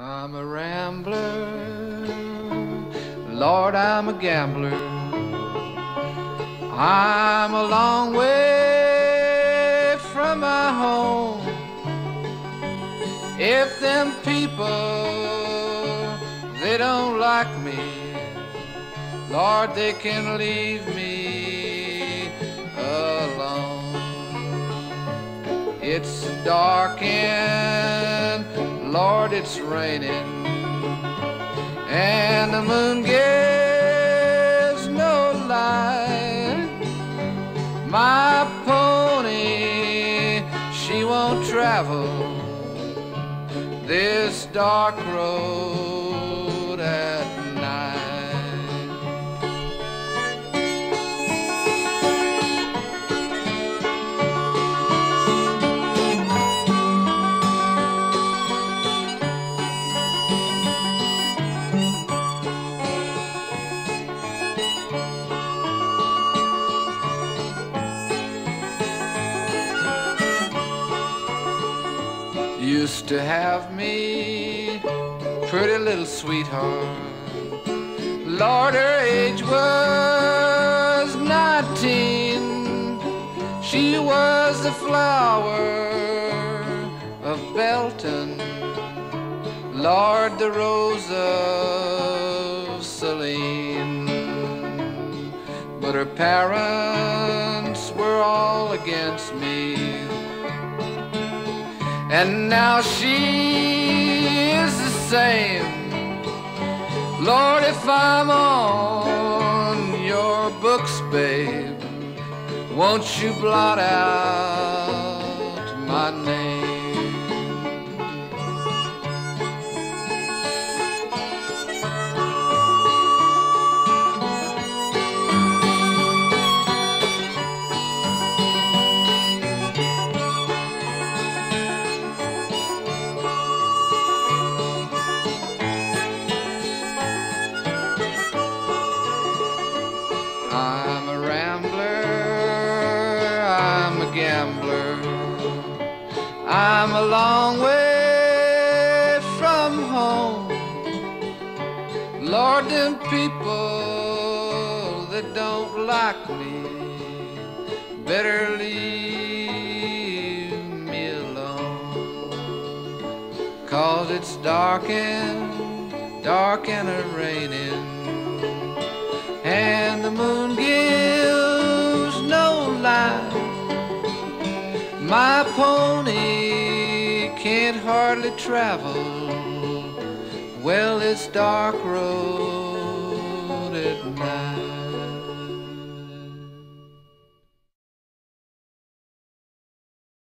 I'm a rambler, Lord, I'm a gambler. I'm a long way from my home. If them people they don't like me, Lord, they can leave me alone. It's dark and Lord, it's raining, and the moon gives no light. My pony, she won't travel this dark road Used to have me pretty little sweetheart. Lord, her age was nineteen. She was the flower of Belton. Lord, the rose of Saline. But her parents were all against me. And now she is the same. Lord, if I'm on your books, babe, won't you blot out my name? Gambler. I'm a long way from home. Lord, them people that don't like me better leave me alone. Cause it's dark and dark and a raining and My pony can't hardly travel. Well, it's dark road at night.